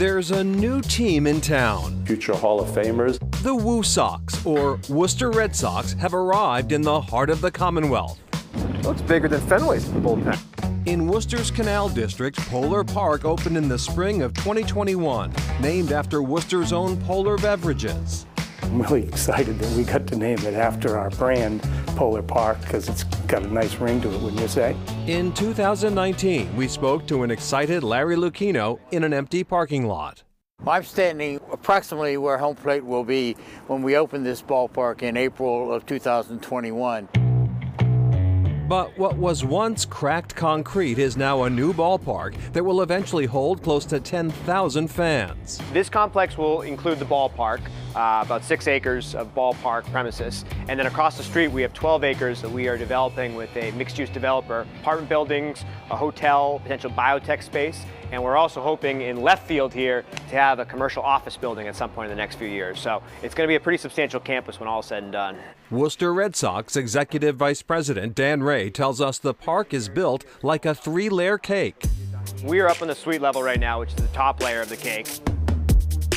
There's a new team in town. Future Hall of Famers. The Woo Sox, or Worcester Red Sox, have arrived in the heart of the Commonwealth. Looks bigger than Fenway's bullpen. In Worcester's Canal District, Polar Park opened in the spring of 2021, named after Worcester's own Polar Beverages. I'm really excited that we got to name it after our brand, Polar Park, because it's got a nice ring to it, wouldn't you say? In 2019, we spoke to an excited Larry Lucchino in an empty parking lot. I'm standing approximately where home plate will be when we open this ballpark in April of 2021. But what was once cracked concrete is now a new ballpark that will eventually hold close to 10,000 fans. This complex will include the ballpark, uh, about six acres of ballpark premises. And then across the street, we have 12 acres that we are developing with a mixed-use developer, apartment buildings, a hotel, potential biotech space, and we're also hoping in left field here to have a commercial office building at some point in the next few years. So it's going to be a pretty substantial campus when all is said and done. Worcester Red Sox Executive Vice President Dan Rea tells us the park is built like a three-layer cake. We are up on the suite level right now, which is the top layer of the cake.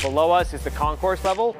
Below us is the concourse level.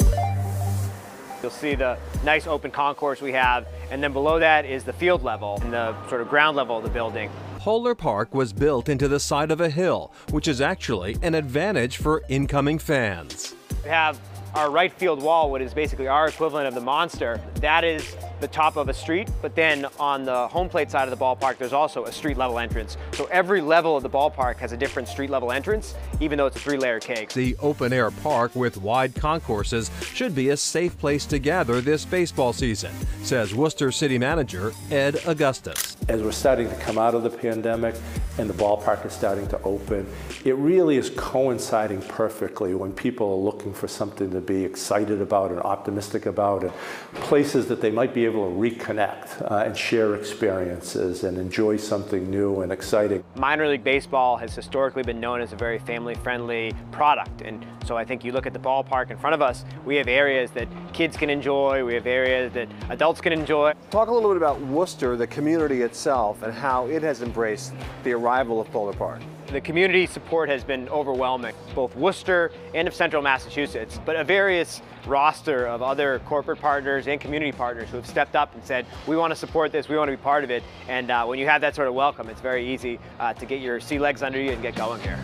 You'll see the nice open concourse we have, and then below that is the field level and the sort of ground level of the building. Polar Park was built into the side of a hill, which is actually an advantage for incoming fans. We have our right field wall, what is basically our equivalent of the monster. That is the top of a street, but then on the home plate side of the ballpark, there's also a street level entrance. So every level of the ballpark has a different street level entrance, even though it's a three layer cake. The open air park with wide concourses should be a safe place to gather this baseball season, says Worcester City Manager Ed Augustus. As we're starting to come out of the pandemic and the ballpark is starting to open, it really is coinciding perfectly when people are looking for something to be excited about and optimistic about and places that they might be able to reconnect uh, and share experiences and enjoy something new and exciting. Minor League Baseball has historically been known as a very family-friendly product, and so I think you look at the ballpark in front of us, we have areas that kids can enjoy, we have areas that adults can enjoy. Talk a little bit about Worcester, the community itself, and how it has embraced the arrival of Polar Park. The community support has been overwhelming, both Worcester and of central Massachusetts, but a various roster of other corporate partners and community partners who have stepped up and said, we want to support this, we want to be part of it. And uh, when you have that sort of welcome, it's very easy uh, to get your sea legs under you and get going here.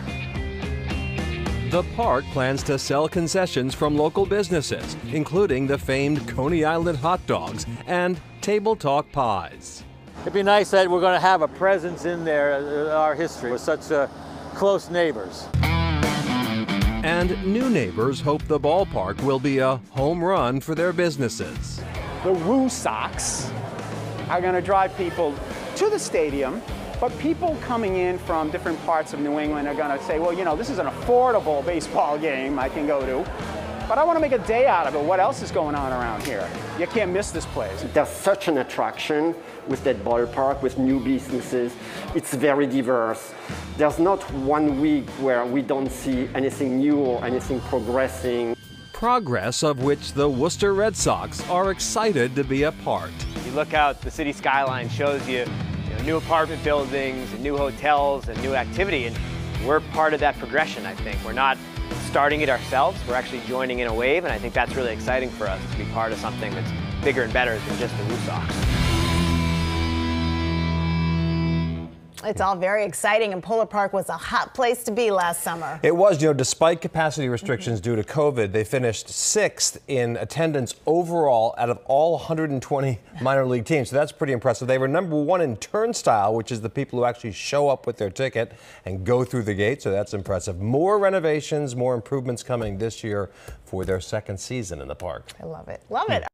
The park plans to sell concessions from local businesses, including the famed Coney Island hot dogs and Table Talk pies. It'd be nice that we're going to have a presence in there, uh, our history, with such uh, close neighbors. And new neighbors hope the ballpark will be a home run for their businesses. The Woo Sox are going to drive people to the stadium, but people coming in from different parts of New England are going to say, well, you know, this is an affordable baseball game I can go to. But I want to make a day out of it. What else is going on around here? You can't miss this place. There's such an attraction with that ballpark, with new businesses. It's very diverse. There's not one week where we don't see anything new or anything progressing. Progress of which the Worcester Red Sox are excited to be a part. You look out, the city skyline shows you, you know, new apartment buildings, and new hotels, and new activity, and we're part of that progression, I think. We're not starting it ourselves. We're actually joining in a wave, and I think that's really exciting for us to be part of something that's bigger and better than just the Woo Sox. It's all very exciting, and Polar Park was a hot place to be last summer. It was, you know, despite capacity restrictions mm -hmm. due to COVID, they finished sixth in attendance overall out of all 120 minor league teams. So that's pretty impressive. They were number one in turnstile, which is the people who actually show up with their ticket and go through the gate. So that's impressive. More renovations, more improvements coming this year for their second season in the park. I love it. Love it.